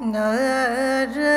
Shri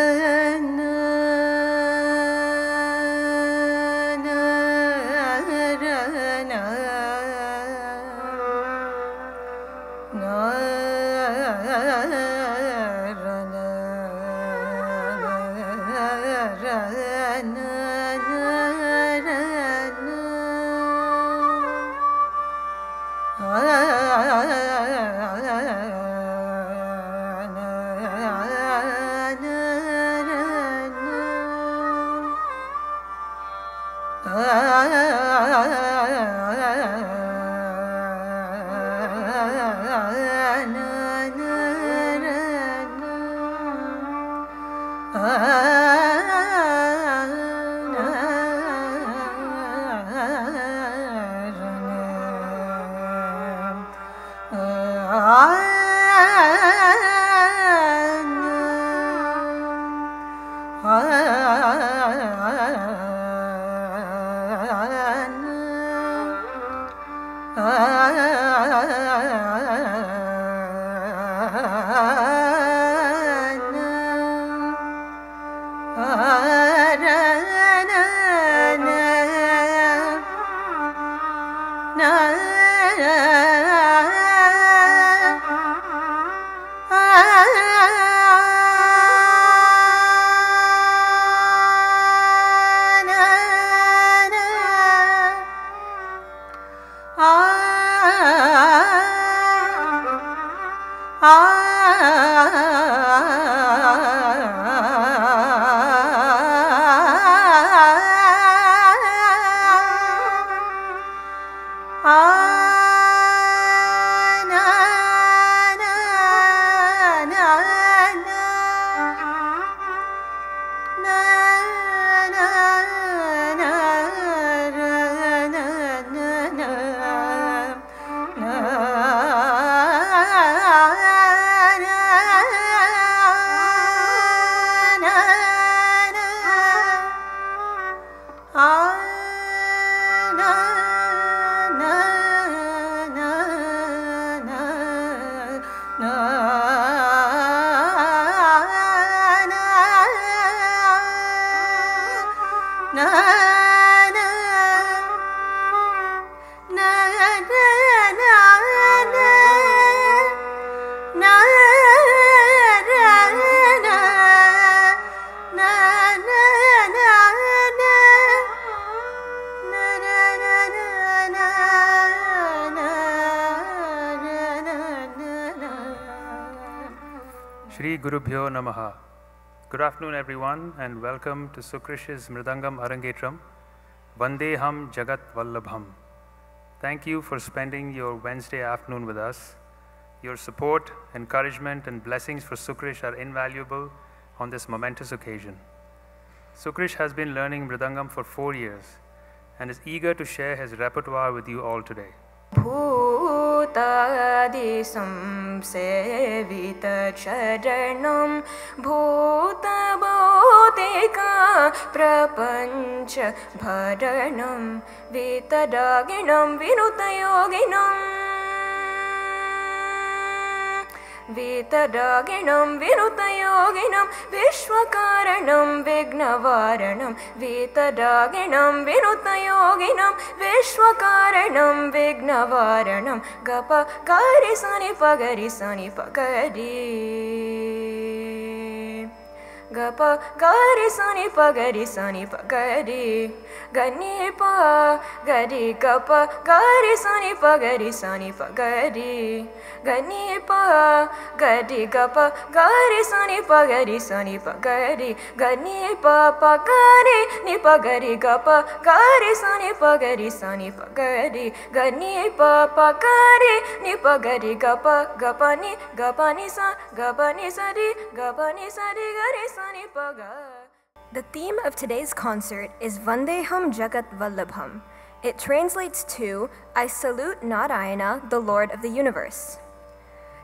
Gurubhyo Namaha. Good afternoon, everyone, and welcome to Sukrish's Mridangam Arangetram, Vandeham Jagat Vallabham. Thank you for spending your Wednesday afternoon with us. Your support, encouragement, and blessings for Sukrish are invaluable on this momentous occasion. Sukrish has been learning Mridangam for four years and is eager to share his repertoire with you all today. भूतादिसं सेवितचरणं भूतभोधेक प्रपञ्चभरणं वितरागिणं विनुतयोगिनम् वीतडागिणं विनुतयोगिनं विश्वकारणं विघ्नवारणं वीतडागिणं विनुतयोगिनं विश्वकारणं विघ्नवारणं। गप गरि सनि पगरि सनि पगरि ಗಪ ಗರಿ ಸನಿ ಪ ಗರಿ ಸನಿ ಪ ಗರಿ ಗನಿ ಪ ಗರಿ ಗಪ ಗರಿ ಸನಿ ಪ ಗರಿ ಸನಿ ಪ ಗರಿ ಗನಿ ಪ ಗರಿ ಗಪ ಗರಿ ಸನಿ ಪ ಗರಿ ಸನಿ ಪ ಗರಿ ಗನಿ ಪ ಪ ಗರಿ ನಿ ಪ ಗರಿ ಗಪ ಗರಿ ಸನಿ ಪ ಗರಿ ಸನಿ ಪ ಗರಿ ಗನಿ ಪ ಪ ಗರಿ ನಿ ಪ ಗರಿ ಗಪ ಗಪ ನಿ ಗಪ ನಿ ಸ ಗಪ ನಿ ಸರಿ ಗಪ ನಿ ಸರಿ ಗರಿ ಸ the theme of today's concert is Vandeham Jagat Vallabham. It translates to I salute Narayana, the Lord of the universe.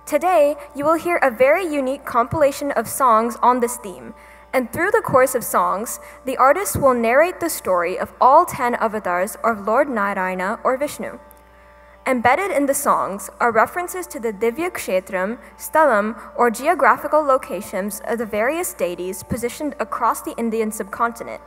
Today, you will hear a very unique compilation of songs on this theme, and through the course of songs, the artists will narrate the story of all 10 avatars of Lord Narayana or Vishnu. Embedded in the songs are references to the Divya Kshetram, Stalam, or geographical locations of the various deities positioned across the Indian subcontinent.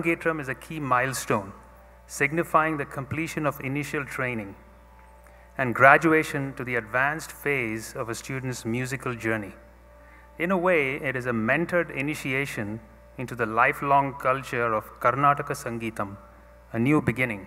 The Arangetram is a key milestone, signifying the completion of initial training and graduation to the advanced phase of a student's musical journey. In a way, it is a mentored initiation into the lifelong culture of Karnataka Sangeetam, a new beginning.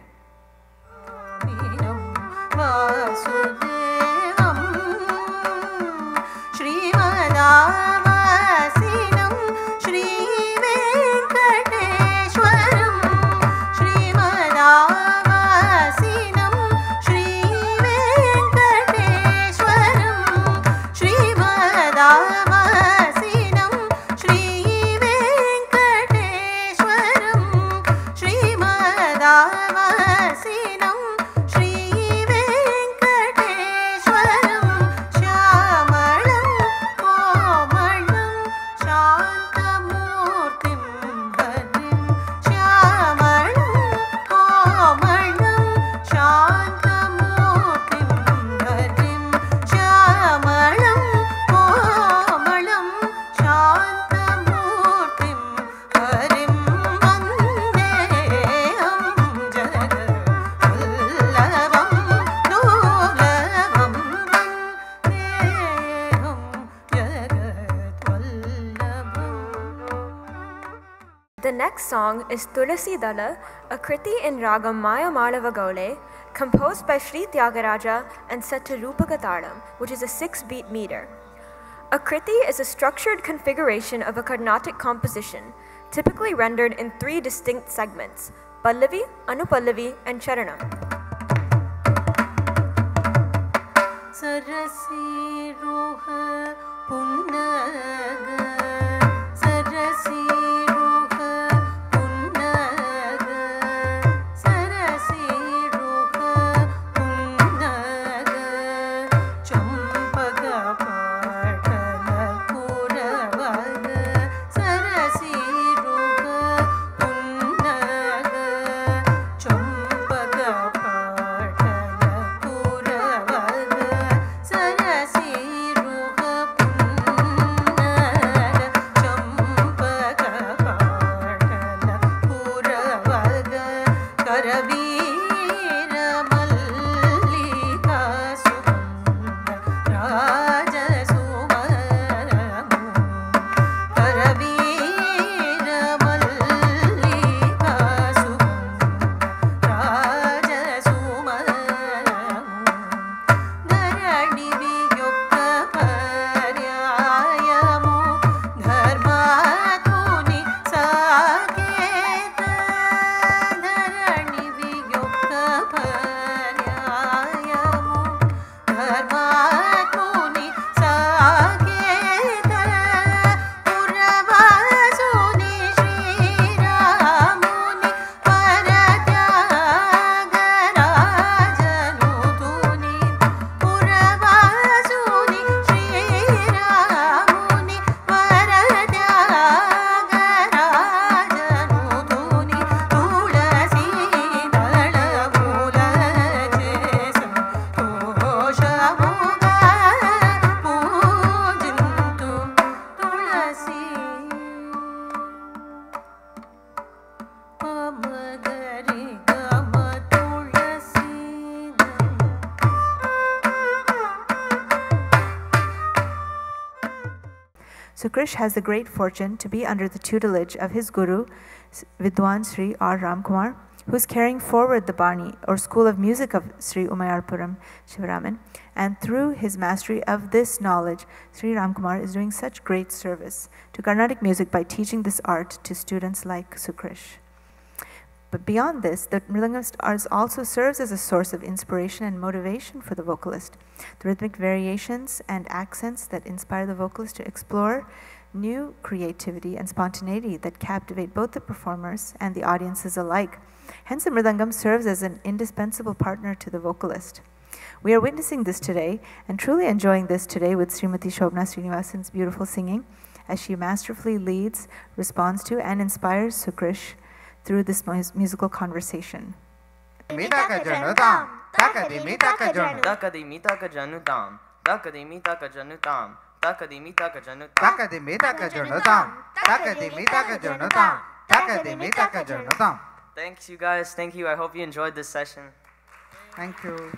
next song is Tulasi Dala, a kriti in ragam Maya Malava Gowla, composed by Sri Tyagaraja and set to Rupakataram, which is a six-beat meter. A kriti is a structured configuration of a Carnatic composition, typically rendered in three distinct segments, Pallavi, Anupallavi, and Charanam. Sarasi Roha Punnaga Sarasi Sukrish has the great fortune to be under the tutelage of his guru, Vidwan Sri R. Ramkumar, who is carrying forward the Bani, or school of music of Sri Umayalpuram Sivaraman. And through his mastery of this knowledge, Sri Ramkumar is doing such great service to Carnatic music by teaching this art to students like Sukrish. But beyond this, the mridangist also serves as a source of inspiration and motivation for the vocalist. The rhythmic variations and accents that inspire the vocalist to explore new creativity and spontaneity that captivate both the performers and the audiences alike. Hence, the mridangam serves as an indispensable partner to the vocalist. We are witnessing this today and truly enjoying this today with Srimati Shobana Srinivasan's beautiful singing as she masterfully leads, responds to, and inspires Sukrish through this mus- musical conversation. Thanks, you guys. Thank you. I hope you enjoyed this session. Thank you.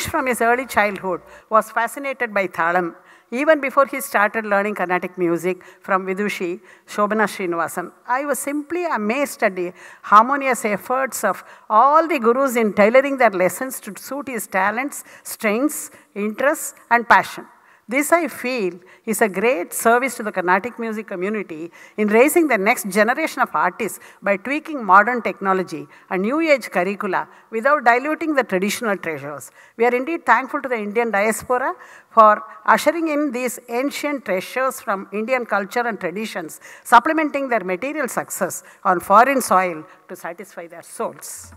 Sukrish, from his early childhood, was fascinated by Thalam even before he started learning Carnatic music from Vidushi, Shobana Srinivasan. I was simply amazed at the harmonious efforts of all the gurus in tailoring their lessons to suit his talents, strengths, interests, and passion. This, I feel, is a great service to the Carnatic music community in raising the next generation of artists by tweaking modern technology and new age curricula without diluting the traditional treasures. We are indeed thankful to the Indian diaspora for ushering in these ancient treasures from Indian culture and traditions, supplementing their material success on foreign soil to satisfy their souls.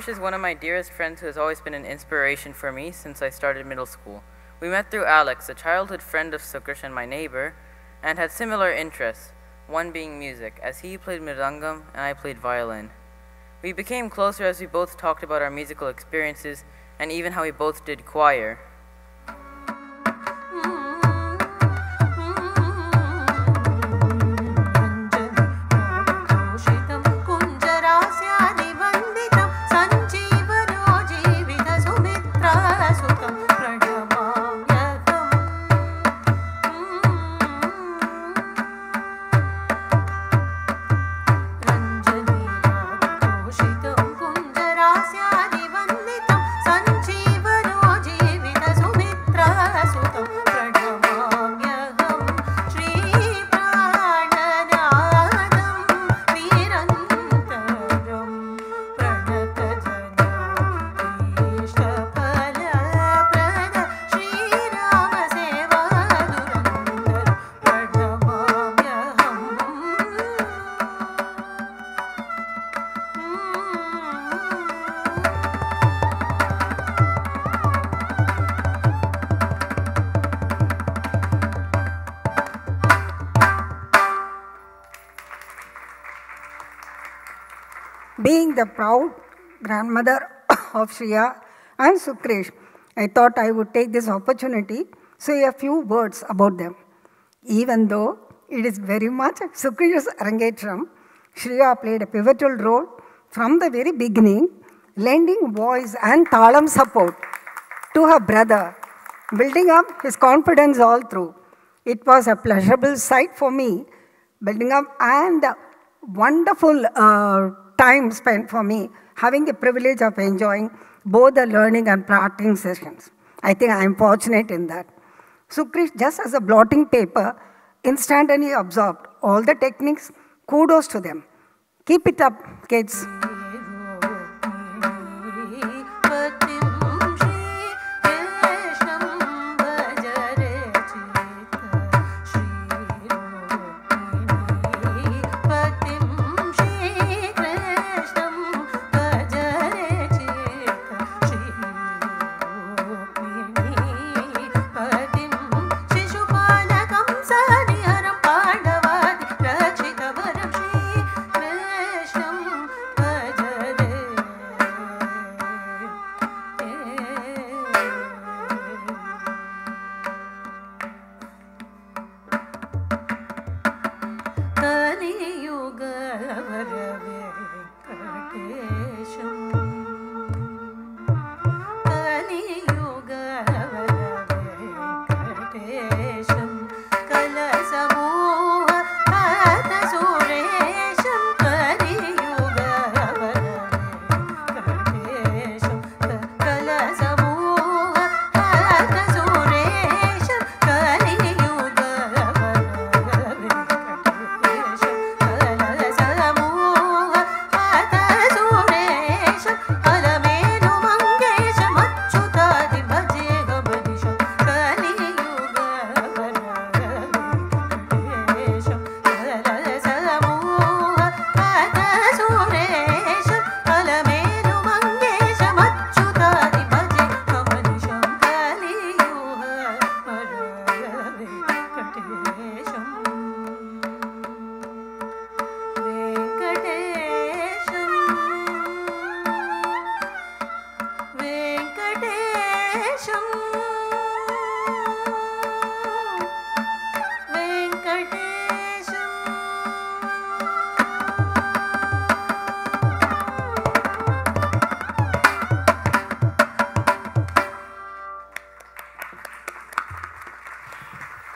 Sukrish is one of my dearest friends who has always been an inspiration for me since I started middle school. We met through Alex, a childhood friend of Sukrish and my neighbor, and had similar interests, one being music, as he played mridangam and I played violin. We became closer as we both talked about our musical experiences and even how we both did choir. The proud grandmother of Shriya and Sukrish, I thought I would take this opportunity to say a few words about them. Even though it is very much Sukrish's Arangetram, Shriya played a pivotal role from the very beginning, lending voice and talam support to her brother, building up his confidence all through. It was a pleasurable sight for me, building up and wonderful uh, time spent for me, having the privilege of enjoying both the learning and practicing sessions. I think I am fortunate in that. Sukrish, just as a blotting paper, instantly absorbed all the techniques. Kudos to them. Keep it up, kids.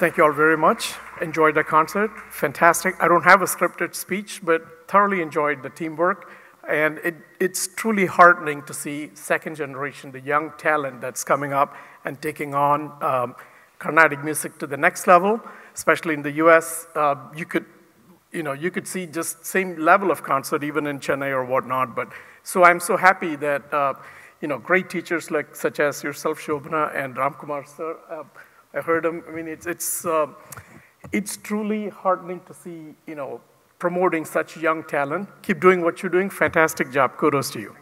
Thank you all very much. Enjoyed the concert. Fantastic. I don't have a scripted speech, but thoroughly enjoyed the teamwork. And it, it's truly heartening to see second generation, the young talent that's coming up and taking on um, Carnatic music to the next level, especially in the US. Uh, you could you know, you could see just same level of concert even in Chennai or whatnot. But so I'm so happy that uh, you know great teachers like such as yourself, Shobhana and Ramkumar sir. Uh, I heard them. I mean, it's it's uh, it's truly heartening to see you know promoting such young talent. Keep doing what you're doing. Fantastic job. Kudos to you.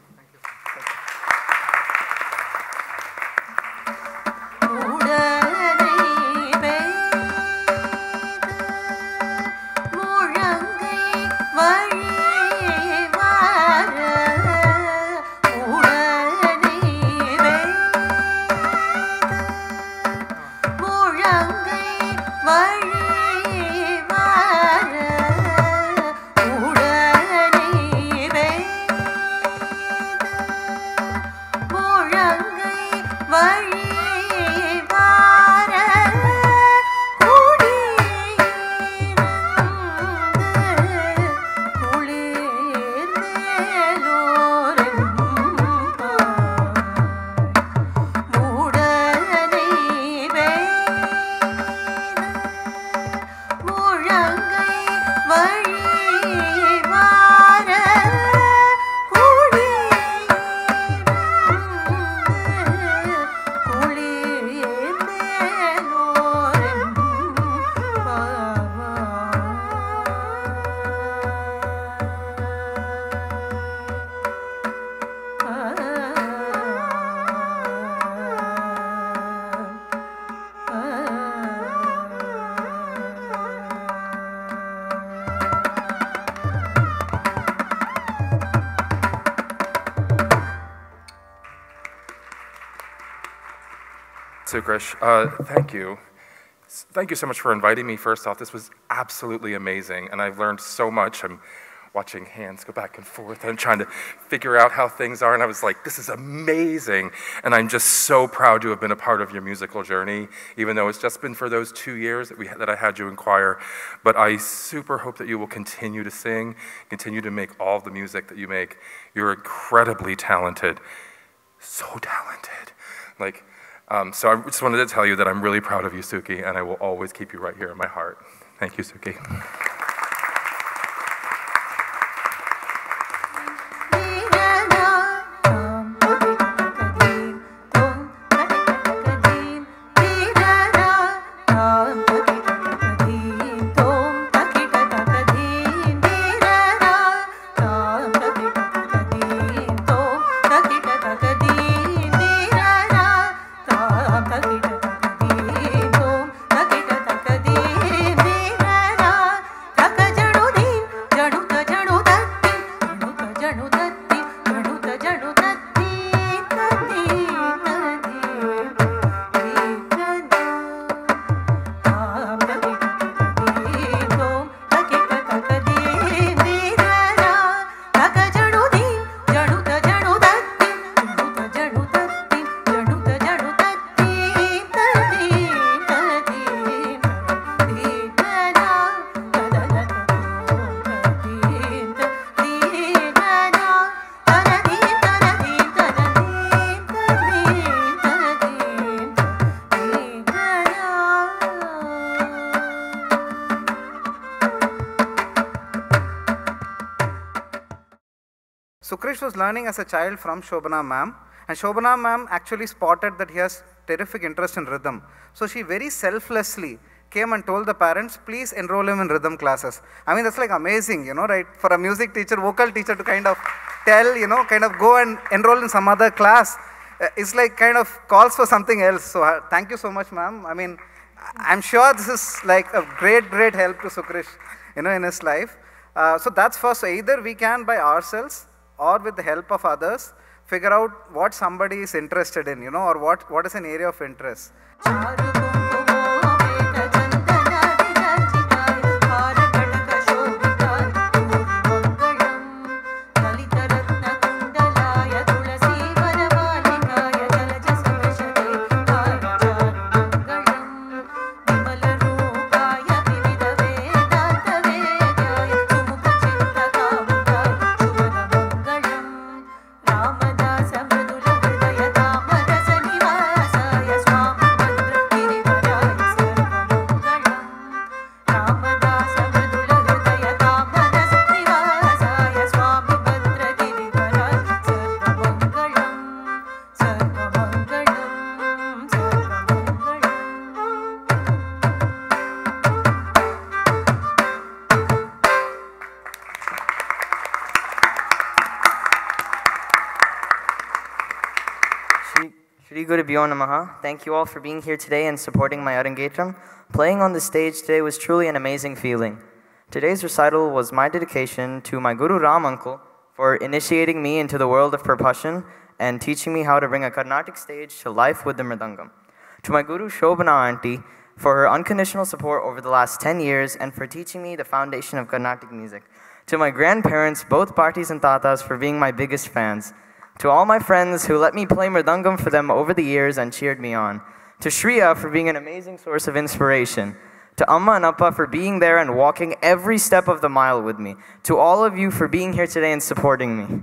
Sukrish, uh, thank you. Thank you so much for inviting me. First off, this was absolutely amazing, and I've learned so much. I'm watching hands go back and forth and I'm trying to figure out how things are, and I was like, this is amazing. And I'm just so proud to have been a part of your musical journey, even though it's just been for those two years that, we, that I had you in choir. But I super hope that you will continue to sing, continue to make all the music that you make. You're incredibly talented, so talented. Like, um, so I just wanted to tell you that I'm really proud of you, Suki, and I will always keep you right here in my heart. Thank you, Suki. Was learning as a child from Shobana ma'am, and Shobana ma'am actually spotted that he has terrific interest in rhythm. So she very selflessly came and told the parents, please enroll him in rhythm classes. I mean, that's like amazing, you know, right? For a music teacher, vocal teacher to kind of tell, you know, kind of go and enroll in some other class. Uh, it's like kind of calls for something else. So uh, thank you so much, ma'am. I mean, I'm sure this is like a great, great help to Sukrish, you know, in his life. Uh, so that's first. So either we can by ourselves or with the help of others figure out what somebody is interested in, you know, or what, what is an area of interest. Shri Guru Bhyo Namaha. Thank you all for being here today and supporting my Arangetram. Playing on the stage today was truly an amazing feeling. Today's recital was my dedication to my Guru Ram uncle for initiating me into the world of percussion and teaching me how to bring a Carnatic stage to life with the mridangam. To my Guru Shobana auntie for her unconditional support over the last 10 years and for teaching me the foundation of Carnatic music. To my grandparents, both parties and tatas, for being my biggest fans. To all my friends who let me play Mridangam for them over the years and cheered me on. To Shriya for being an amazing source of inspiration. To Amma and Appa for being there and walking every step of the mile with me. To all of you for being here today and supporting me.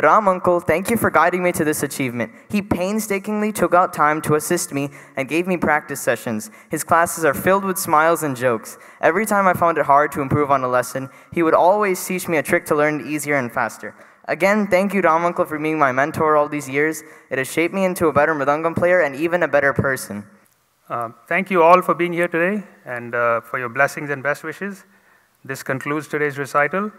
Ram Uncle, thank you for guiding me to this achievement. He painstakingly took out time to assist me and gave me practice sessions. His classes are filled with smiles and jokes. Every time I found it hard to improve on a lesson, he would always teach me a trick to learn easier and faster. Again, thank you, Ram Uncle, for being my mentor all these years. It has shaped me into a better Mridangam player and even a better person. Uh, thank you all for being here today and uh, for your blessings and best wishes. This concludes today's recital.